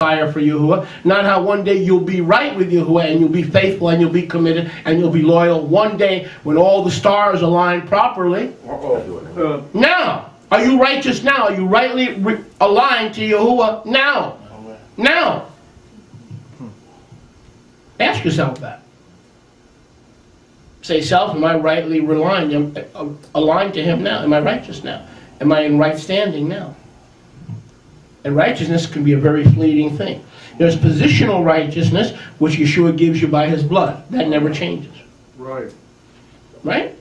fire for Yahuwah. Not how one day you'll be right with Yahuwah and you'll be faithful and you'll be committed and you'll be loyal. One day when all the stars align properly. Uh, Now, are you righteous now? Are you rightly re- aligned to Yahuwah now? Now. Ask yourself that. Say, self, am I rightly aligned, uh, aligned to Him now? Am I righteous now? Am I in right standing now? And righteousness can be a very fleeting thing. There's positional righteousness, which Yeshua gives you by His blood. That never changes. right. Right?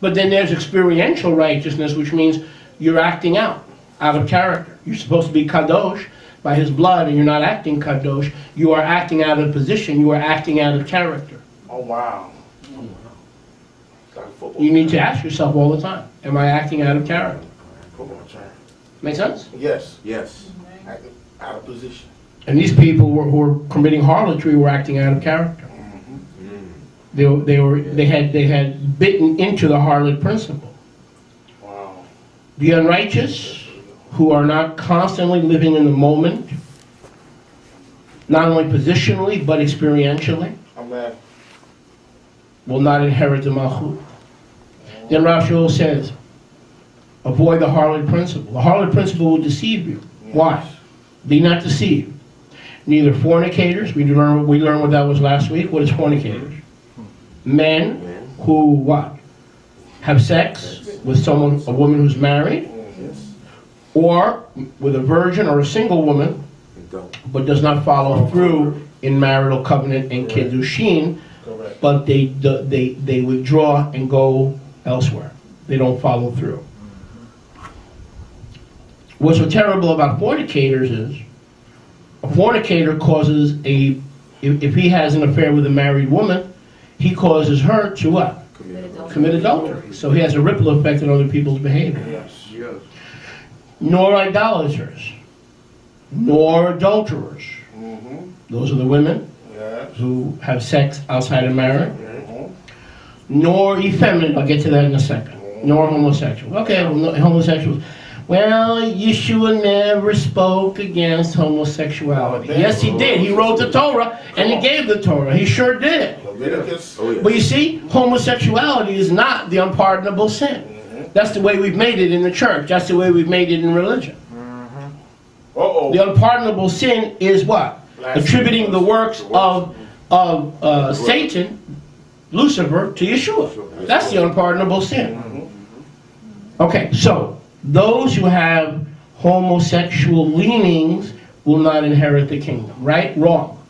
But then there's experiential righteousness, which means you're acting out, out of character. You're supposed to be kadosh by his blood, and you're not acting kadosh. You are acting out of position. You are acting out of character. Oh, wow. Like football. You need to ask yourself all the time, am I acting out of character? Football. Make sense? Yes. Yes. Out- Out of position. And these people were, who were committing harlotry were acting out of character. Mm-hmm. They, were- they were they had they had bitten into the harlot principle. Wow. The unrighteous, who are not constantly living in the moment, not only positionally but experientially, Amen. will not inherit the malchut. Then Rav Shaul says, avoid the harlot principle. The harlot principle will deceive you. Why? Be not deceived. Neither fornicators, we learned, we learned what that was last week. What is fornicators? Men who what? Have sex with someone, a woman who's married, or with a virgin or a single woman, but does not follow through in marital covenant and kiddushin, but they they they withdraw and go elsewhere. They don't follow through. What's so terrible about fornicators is a fornicator causes a if, if he has an affair with a married woman, he causes her to what? Commit adultery. So he has a ripple effect on other people's behavior. Yes. Yes. Nor idolaters, nor adulterers. Mm-hmm. Those are the women Yes. who have sex outside of marriage. Mm-hmm. nor effeminate. I'll get to that in a second. Nor homosexual. Okay, well, no, homosexuals. Well, Yeshua never spoke against homosexuality. Yes, he did. He wrote the Torah and he gave the Torah. He sure did. Leviticus. Oh, But you see, homosexuality is not the unpardonable sin. Mm-hmm. That's the way we've made it in the church. That's the way we've made it in religion. Mm-hmm. Uh-oh. The unpardonable sin is what? Attributing the works of of uh, Satan, Lucifer, to Yeshua. That's the unpardonable sin. Mm-hmm. Okay, so those who have homosexual leanings will not inherit the kingdom. Right? Wrong.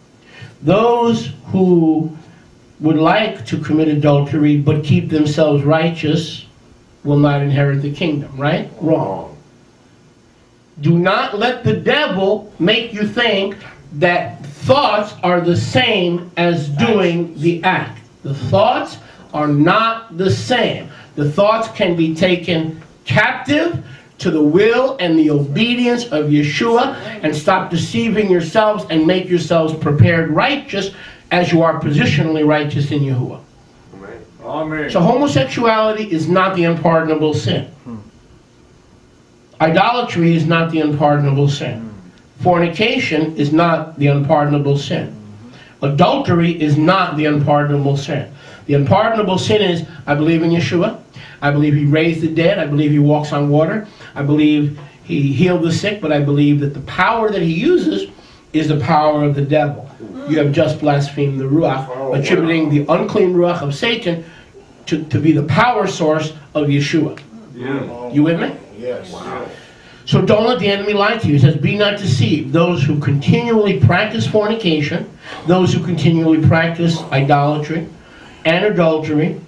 Those who would like to commit adultery but keep themselves righteous will not inherit the kingdom. Right? Wrong. Do not let the devil make you think that thoughts are the same as doing the act. The thoughts are not the same. The thoughts can be taken captive to the will and the obedience of Yeshua and stop deceiving yourselves and make yourselves prepared righteous as you are positionally righteous in Yahuwah. Amen. Amen. So homosexuality is not the unpardonable sin. Idolatry is not the unpardonable sin. Fornication is not the unpardonable sin. Adultery is not the unpardonable sin. The unpardonable sin is I believe in Yeshua. I believe he raised the dead. I believe he walks on water. I believe he healed the sick, but I believe that the power that he uses is the power of the devil. You have just blasphemed the Ruach, oh, attributing the unclean Ruach of Satan to, to be the power source of Yeshua. Yeah. You with me? Yes. Wow. So don't let the enemy lie to you. He says, Be not deceived. Those who continually practice fornication, those who continually practice idolatry and adultery,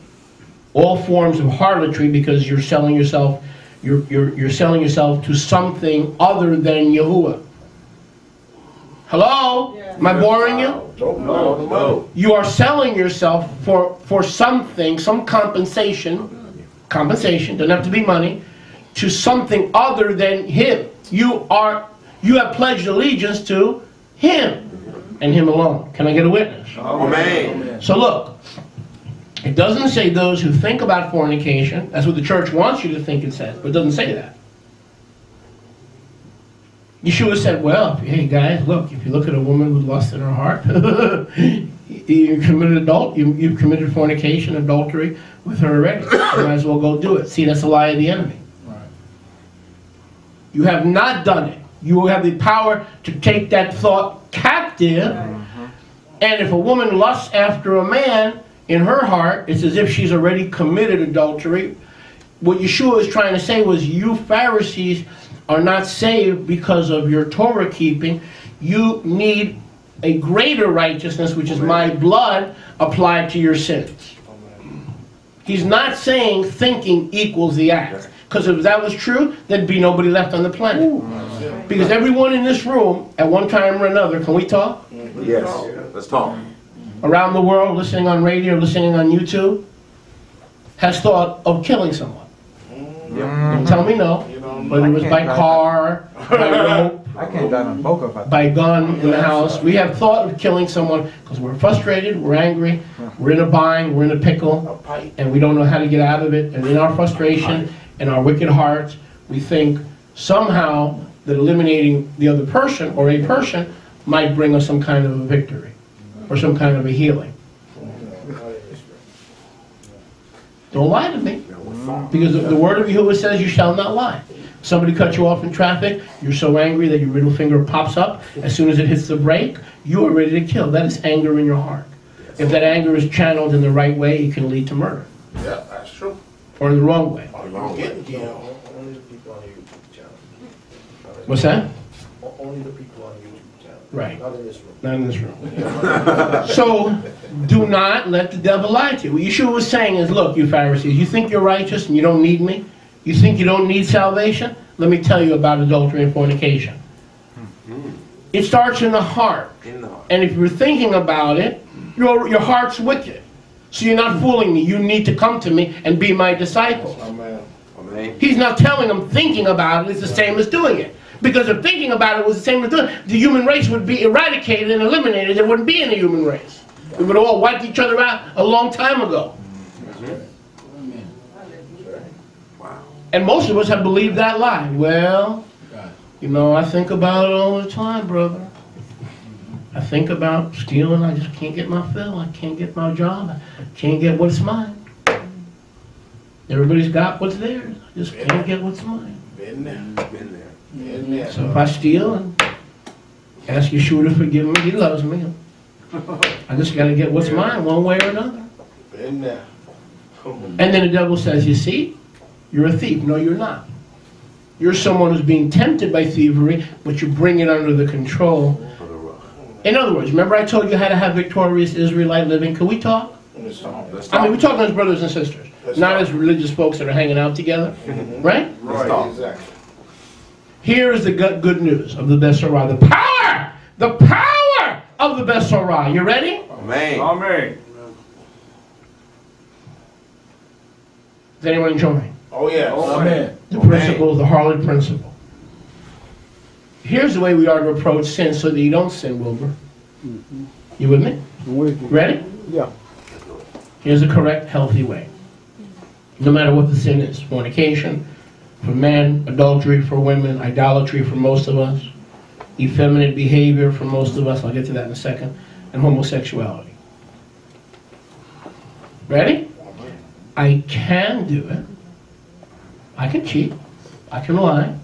all forms of harlotry, because you're selling yourself, you're, you're, you're selling yourself to something other than Yahuwah. Hello? Am I boring you? Don't know. No. You are selling yourself for, for something, some compensation, compensation, doesn't have to be money, to something other than Him. You are, you have pledged allegiance to Him and Him alone. Can I get a witness? Amen. So look, it doesn't say those who think about fornication. That's what the church wants you to think it says, but it doesn't say that. Yeshua said, well, hey guys, look, if you look at a woman with lust in her heart, you committed adult, you, you've committed fornication, adultery with her already. You might as well go do it. See, that's a lie of the enemy. You have not done it. You have the power to take that thought captive. Uh-huh. And if a woman lusts after a man in her heart, it's as if she's already committed adultery. What Yeshua is trying to say was, you Pharisees are not saved because of your Torah keeping. You need a greater righteousness, which is my blood, applied to your sins. He's not saying thinking equals the act. Because if that was true, there'd be nobody left on the planet. Because everyone in this room, at one time or another, can we talk? Yes. Let's talk. Around the world, listening on radio, listening on YouTube, has thought of killing someone. Mm. Don't tell me no. You know, Whether it was by car, by rope, I can't drive a poker by gun in the house. We have thought of killing someone because we're frustrated, we're angry, we're in a bind, we're in a pickle, and we don't know how to get out of it. And in our frustration and our wicked hearts, we think somehow that eliminating the other person or a person might bring us some kind of a victory or some kind of a healing. Don't lie to me. Because the, the word of Yahuwah says you shall not lie. Somebody cut you off in traffic, you're so angry that your middle finger pops up. As soon as it hits the brake, you are ready to kill. That is anger in your heart. If that anger is channeled in the right way, it can lead to murder. Yeah, that's true. Or in the wrong way. You're getting killed. Only the people on YouTube channel. What's that? Only the people on YouTube channel. Right. Not in this room. Not in this room. So, do not let the devil lie to you. What Yeshua was saying is, look, you Pharisees, you think you're righteous and you don't need me? You think you don't need salvation? Let me tell you about adultery and fornication. It starts in the heart. In the heart. And if you're thinking about it, your, your heart's wicked. So you're not fooling me. You need to come to me and be my disciple. Amen. Amen. He's not telling them thinking about it is the same as doing it. Because if thinking about it was the same as doing it, the human race would be eradicated and eliminated. There wouldn't be any human race. We would have all wiped each other out a long time ago. And most of us have believed that lie. Well, you know, I think about it all the time, brother. I think about stealing. I just can't get my fill. I can't get my job. I can't get what's mine. Everybody's got what's theirs. I just can't get what's mine. Been there. Been there. Been there. So if I steal and ask Yeshua to forgive me, he loves me. I just got to get what's mine one way or another. Been there. And then the devil says, You see, you're a thief. No, you're not. You're someone who's being tempted by thievery, but you bring it under the control. For the rough. In other words, remember I told you how to have victorious Israelite living? Can we talk? Let's talk. Let's I mean, we're talk. talking as brothers and sisters, Let's not talk. as religious folks that are hanging out together, mm-hmm. right? Right, exactly. Here is the good, good news of the best Besorah. The power! The power of the best Besorah. You ready? Amen. Amen. Is anyone enjoying? Oh, yes. Amen. The Amen. principle, the harlot principle. Here's the way we are to approach sin so that you don't sin, Wilbur. You with me? Ready? Yeah. Here's the correct, healthy way. No matter what the sin is fornication for men, adultery for women, idolatry for most of us, effeminate behavior for most of us, I'll get to that in a second, and homosexuality. Ready? I can do it. I can cheat. I can lie.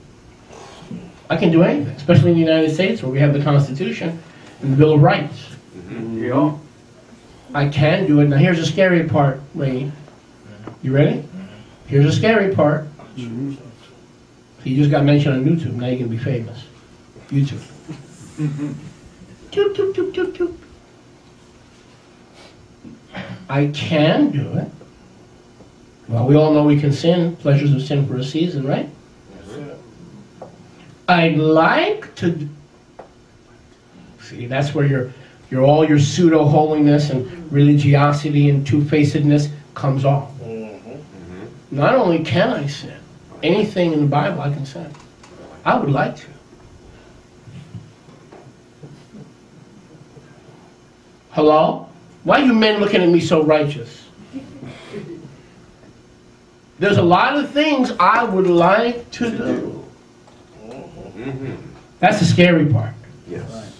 I can do anything, especially in the United States where we have the Constitution and the Bill of Rights. Mm-hmm. Yeah. I can do it. Now here's the scary part, Wayne. You ready? Here's the scary part. So you just got mentioned on YouTube. Now you can be famous. YouTube. Toot, toot, toot, toot, toot. I can do it. Well, we all know we can sin. Pleasures of sin for a season, right? I'd like to. d- See, that's where your, your all your pseudo holiness and religiosity and two facedness comes off. Not only can I sin, anything in the Bible I can sin. I would like to. Hello? Why are you men looking at me so righteous? There's a lot of things I would like to do. Mhm. That's the scary part. Yes.